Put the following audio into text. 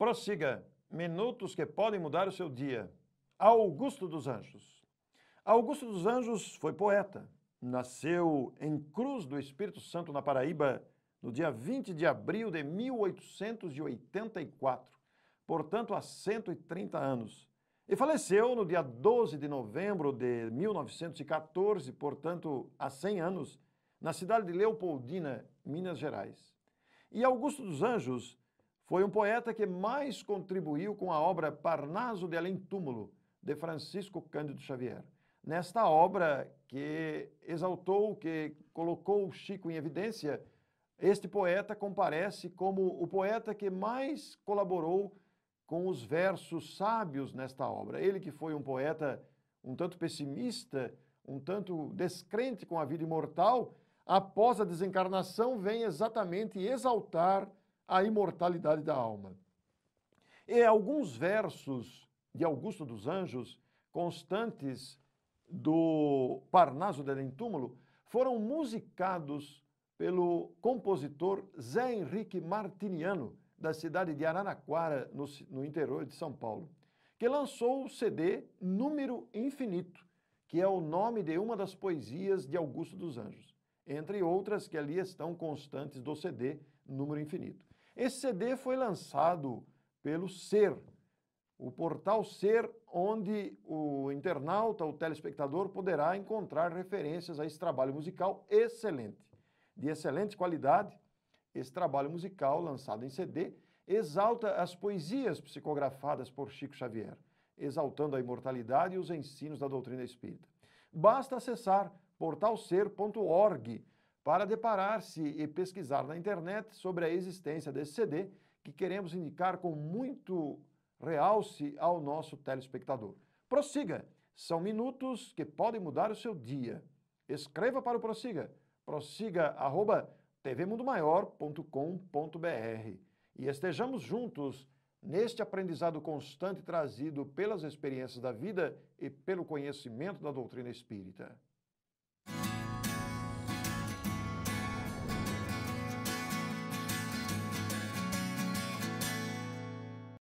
Prossiga. Minutos que podem mudar o seu dia. Augusto dos Anjos. Augusto dos Anjos foi poeta. Nasceu em Cruz do Espírito Santo, na Paraíba, no dia 20 de abril de 1884, portanto há 130 anos. E faleceu no dia 12 de novembro de 1914, portanto há 100 anos, na cidade de Leopoldina, Minas Gerais. E Augusto dos Anjos foi um poeta que mais contribuiu com a obra Parnaso de Além Túmulo, de Francisco Cândido Xavier. Nesta obra que exaltou, que colocou Chico em evidência, este poeta comparece como o poeta que mais colaborou com os versos sábios nesta obra. Ele que foi um poeta um tanto pessimista, um tanto descrente com a vida imortal, após a desencarnação vem exatamente exaltar a imortalidade da alma. E alguns versos de Augusto dos Anjos, constantes do Parnaso del Túmulo, foram musicados pelo compositor Zé Henrique Martiniano, da cidade de Araraquara, no, no interior de São Paulo, que lançou o CD Número Infinito, que é o nome de uma das poesias de Augusto dos Anjos, entre outras que ali estão constantes do CD Número Infinito. Esse CD foi lançado pelo Ser, o portal Ser, onde o internauta, o telespectador, poderá encontrar referências a esse trabalho musical excelente, de excelente qualidade. Esse trabalho musical, lançado em CD, exalta as poesias psicografadas por Chico Xavier, exaltando a imortalidade e os ensinos da doutrina espírita. Basta acessar portalser.org para deparar-se e pesquisar na internet sobre a existência desse CD que queremos indicar com muito realce ao nosso telespectador. Prossiga, são minutos que podem mudar o seu dia. Escreva para o Prossiga, prossiga arroba tvmundomaior.com.br e estejamos juntos neste aprendizado constante trazido pelas experiências da vida e pelo conhecimento da doutrina espírita.